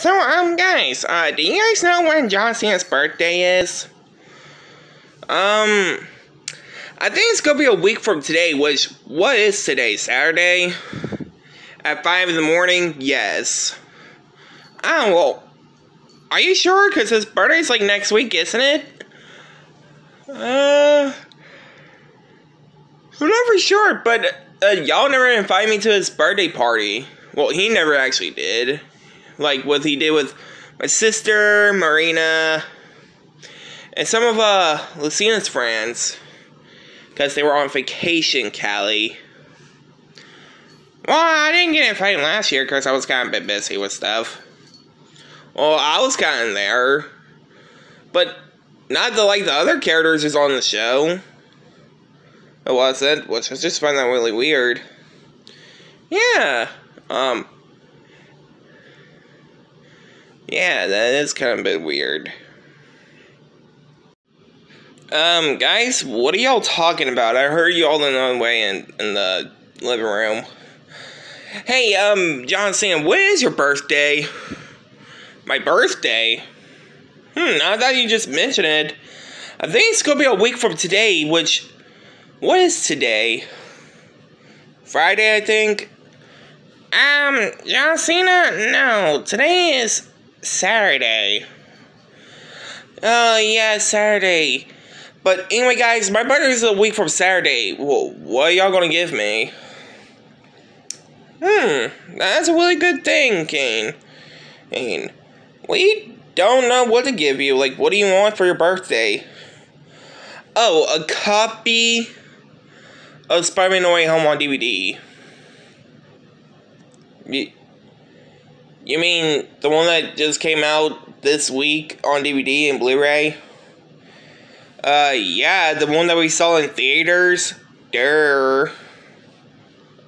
So, um, guys, uh, do you guys know when John Cena's birthday is? Um, I think it's gonna be a week from today, which, what is today, Saturday? At 5 in the morning? Yes. Oh, well, are you sure? Because his birthday's like next week, isn't it? Uh, I'm not for sure, but uh, y'all never invited me to his birthday party. Well, he never actually did like what he did with my sister, Marina, and some of uh, Lucina's friends, because they were on vacation, Cali. Well, I didn't get invited last year because I was kind of bit busy with stuff. Well, I was kind of there, but not the like the other characters is on the show. It wasn't, which I just find that really weird. Yeah, um, yeah, that is kind of a bit weird. Um, guys, what are y'all talking about? I heard y'all in the way in, in the living room. Hey, um, John Sam, when is your birthday? My birthday? Hmm, I thought you just mentioned it. I think it's gonna be a week from today, which. What is today? Friday, I think. Um, John Cena? No, today is Saturday. Oh, yeah, Saturday. But anyway, guys, my birthday's a week from Saturday. Well, what y'all gonna give me? Hmm, that's a really good thing, Kane. Kane, we don't know what to give you. Like, what do you want for your birthday? Oh, a copy of Spider-Man No Way Home on DVD. You mean the one that just came out this week on DVD and Blu-ray? Uh, yeah, the one that we saw in theaters. Durr.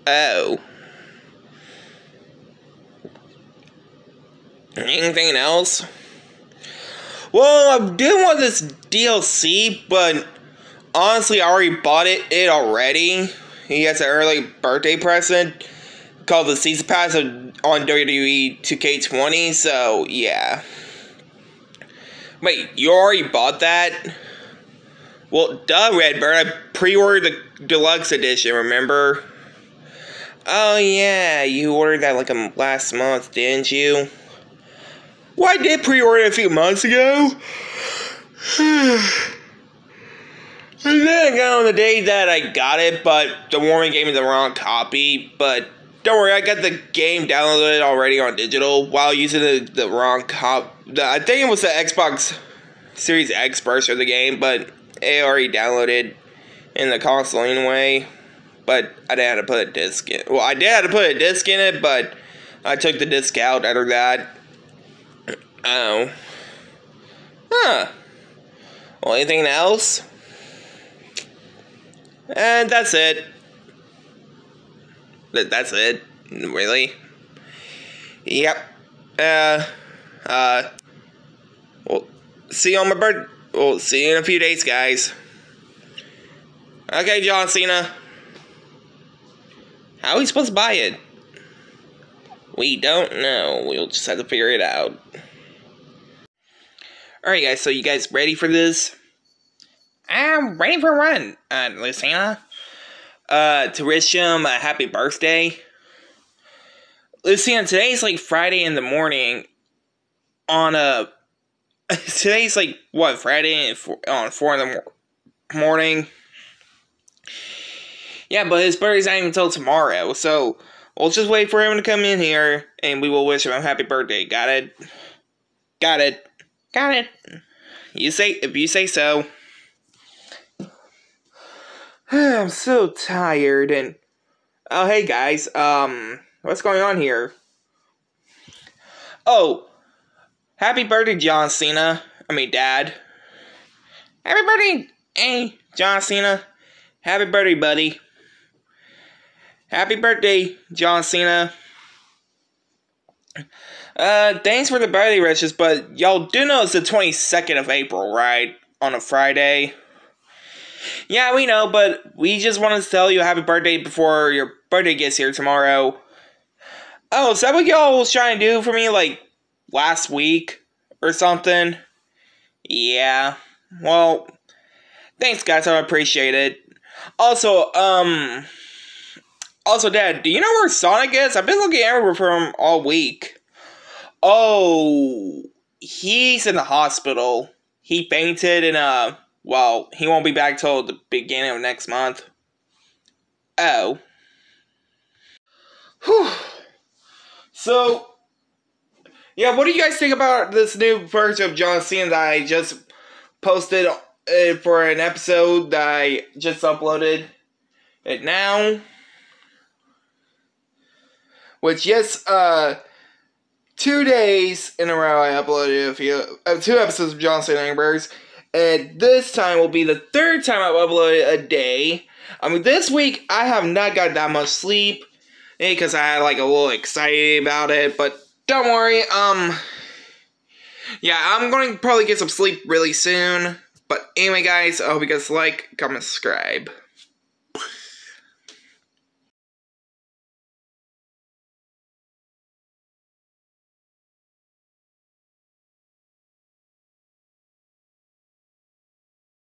Oh. Anything else? Well, I did want this DLC, but honestly, I already bought it, it already. He has an early birthday present called the Season Pass on WWE 2K20, so yeah. Wait, you already bought that? Well, duh, Redbird. I pre-ordered the deluxe edition, remember? Oh yeah, you ordered that like a last month, didn't you? Well, I did pre-order a few months ago. I got on the day that I got it, but the warning gave me the wrong copy. But don't worry, I got the game downloaded already on digital while using the, the wrong cop. The, I think it was the Xbox Series X version of the game, but it already downloaded in the console anyway. But I didn't have to put a disc in. Well, I did have to put a disc in it, but I took the disc out after that. Oh. Huh. Well, anything else? And that's it. That's it. Really? Yep. Uh, uh, well, see you on my bird. We'll see you in a few days, guys. Okay, John Cena. How are we supposed to buy it? We don't know. We'll just have to figure it out. Alright, guys, so you guys ready for this? I'm ready for one, uh, Lucina uh, to wish him a happy birthday. Lucian, today's like Friday in the morning. On a today's like what Friday on four in the morning. Yeah, but his birthday's not even until tomorrow, so we'll just wait for him to come in here, and we will wish him a happy birthday. Got it? Got it? Got it? You say if you say so. I'm so tired and oh hey guys, um what's going on here? Oh, happy birthday John Cena. I mean dad. Happy birthday, hey John Cena. Happy birthday, buddy. Happy birthday, John Cena. Uh, thanks for the birthday wishes, but y'all do know it's the 22nd of April, right? On a Friday. Yeah, we know, but we just wanted to tell you happy birthday before your birthday gets here tomorrow. Oh, is that what y'all was trying to do for me? Like, last week or something. Yeah. Well, thanks guys, I appreciate it. Also, um also Dad, do you know where Sonic is? I've been looking everywhere for him all week. Oh, he's in the hospital. He fainted and uh well, he won't be back till the beginning of next month. Oh. Whew. So, yeah, what do you guys think about this new version of John Cena that I just posted uh, for an episode that I just uploaded it now? Which, yes, uh, two days in a row I uploaded a few, uh, two episodes of John Cena Birds. And this time will be the third time I've uploaded a day. I mean, this week I have not got that much sleep because I had like a little excited about it. But don't worry, um, yeah, I'm going to probably get some sleep really soon. But anyway, guys, I hope you guys like, comment, subscribe.